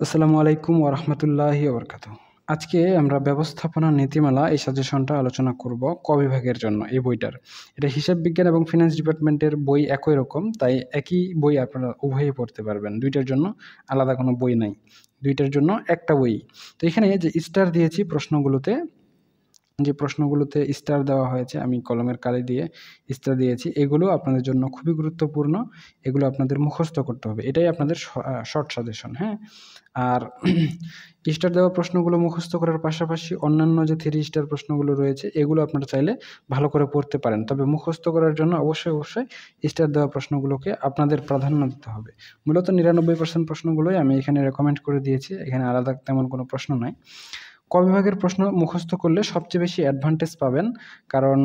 আসসালামু আলাইকুম ওরহমতুল্লাহ ওবরকাত। আজকে আমরা ব্যবস্থাপনা নীতিমালা এই সাজেশনটা আলোচনা করব ক বিভাগের জন্য এই বইটার। এটা হিসাব বিজ্ঞান এবং ফিনান্স ডিপার্টমেন্টের বই একই রকম, তাই একই বই আপনারা উভয়ই পড়তে পারবেন। দুইটার জন্য আলাদা কোনো বই নাই। দুইটার জন্য একটা বই। তো এখানে যে স্টার দিয়েছি প্রশ্নগুলোতে যে প্রশ্নগুলোতে স্টার দেওয়া হয়েছে, আমি কলমের কালি দিয়ে স্টার দিয়েছি, এগুলো আপনাদের জন্য খুবই গুরুত্বপূর্ণ, এগুলো আপনাদের মুখস্থ করতে হবে। এটাই আপনাদের শর্ট সাজেশন হ্যাঁ? আর স্টার দেওয়া প্রশ্নগুলো মুখস্থ করার পাশাপাশি অন্যান্য যে থ্রি স্টার প্রশ্নগুলো রয়েছে, এগুলো আপনারা চাইলে ভালো করে পড়তে পারেন। তবে মুখস্থ করার জন্য অবশ্যই অবশ্যই স্টার দেওয়া প্রশ্নগুলোকে আপনাদের প্রাধান্য দিতে হবে। মূলত নিরানব্বই পার্সেন্ট প্রশ্নগুলোই আমি এখানে রেকমেন্ড করে দিয়েছি, এখানে আলাদা তেমন কোনো প্রশ্ন নয় ক বিভাগের প্রশ্ন মুখস্থ করলে সবচেয়ে বেশি অ্যাডভান্টেজ পাবেন। কারণ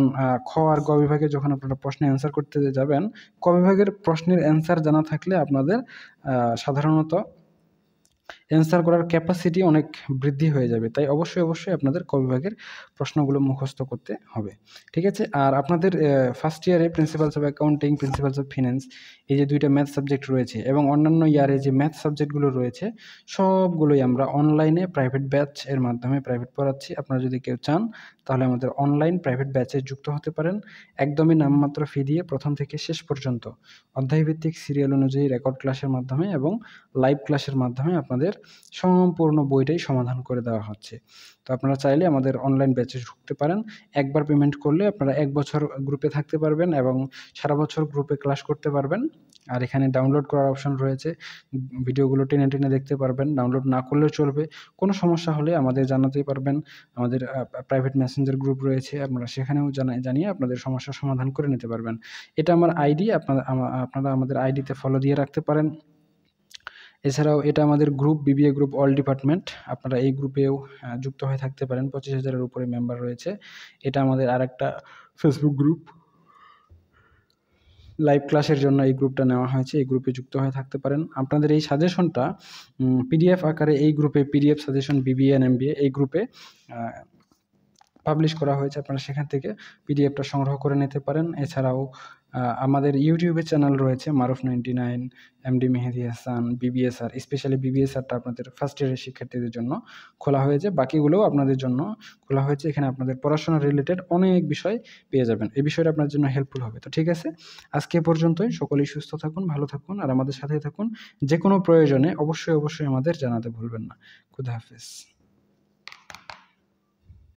খ আর গ বিভাগে যখন আপনারা প্রশ্নে অ্যান্সার করতে যাবেন, ক বিভাগের প্রশ্নের অ্যান্সার জানা থাকলে আপনাদের সাধারণত অ্যান্সার করার ক্যাপাসিটি অনেক বৃদ্ধি হয়ে যাবে। তাই অবশ্যই অবশ্যই আপনাদের ক বিভাগের প্রশ্নগুলো মুখস্থ করতে হবে। ঠিক আছে? আর আপনাদের ফার্স্ট ইয়ারে principles of accounting principles of finance এই যে দুইটা ম্যাথ সাবজেক্ট রয়েছে এবং অন্যান্য ইয়ারে যে ম্যাথ সাবজেক্টগুলো রয়েছে, সবগুলোই আমরা অনলাইনে প্রাইভেট ব্যাচ এর মাধ্যমে প্রাইভেট পড়াচ্ছি। আপনারা যদি কেউ চান, তাহলে আমাদের অনলাইন প্রাইভেট ব্যাচে যুক্ত হতে পারেন। একদমই নামমাত্র ফি দিয়ে প্রথম থেকে শেষ পর্যন্ত। অধ্যায়ভিত্তিক সিরিয়াল অনুযায়ী রেকর্ড ক্লাসের মাধ্যমে এবং লাইভ ক্লাসের মাধ্যমে আপনাদের সম্পূর্ণ বইটাই সমাধান করে দেওয়া হচ্ছে। তো আপনারা চাইলে আমাদের অনলাইন ব্যাচে ঢুকতে পারেন। একবার পেমেন্ট করলে আপনারা এক বছর গ্রুপে থাকতে পারবেন এবং সারা বছর গ্রুপে ক্লাস করতে পারবেন। আর এখানে ডাউনলোড করার অপশন রয়েছে। ভিডিওগুলো টেনে টেনে দেখতে পারবেন। ডাউনলোড না করলেও চলবে। কোনো সমস্যা হলে আমাদের জানাতেই পারবেন। আমাদের প্রাইভেট মেসেঞ্জার গ্রুপ রয়েছে। আপনারা সেখানেও জানিয়ে আপনাদের সমস্যার সমাধান করে নিতে পারবেন। এটা আমার আইডি আপনারা আপনারা আমাদের আইডিতে ফলো দিয়ে রাখতে পারেন। এছাড়াও এটা আমাদের group BBA group all department আপনারা এই গ্রুপেও যুক্ত হয়ে থাকতে পারেন। পঁচিশ হাজারের উপরে মেম্বার রয়েছে। এটা আমাদের আরেকটা ফেসবুক গ্রুপ লাইভ ক্লাসের জন্য এই গ্রুপটা নেওয়া হয়েছে। এই গ্রুপে যুক্ত হয়ে থাকতে পারেন। আপনাদের এই সাজেশনটা পিডিএফ আকারে এই গ্রুপে PDF suggestion BBA and MBA এই গ্রুপে পাবলিশ করা হয়েছে, আপনারা সেখান থেকে পিডিএফটা সংগ্রহ করে নিতে পারেন। এছাড়াও আমাদের ইউটিউবে চ্যানেল রয়েছে Maruf ninety nine MD Mehedi Hasan BBSR specially বিবিএসআরটা আপনাদের ফার্স্ট ইয়ারের শিক্ষার্থীদের জন্য খোলা হয়েছে। বাকিগুলোও আপনাদের জন্য খোলা হয়েছে। এখানে আপনাদের পড়াশোনা রিলেটেড অনেক বিষয় পেয়ে যাবেন। এই বিষয়টা আপনার জন্য হেল্পফুল হবে। তো ঠিক আছে, আজকে পর্যন্তই। সকলেই সুস্থ থাকুন, ভালো থাকুন, আর আমাদের সাথে থাকুন। যে কোনো প্রয়োজনে অবশ্যই অবশ্যই আমাদের জানাতে ভুলবেন না। খুদা হাফিজ।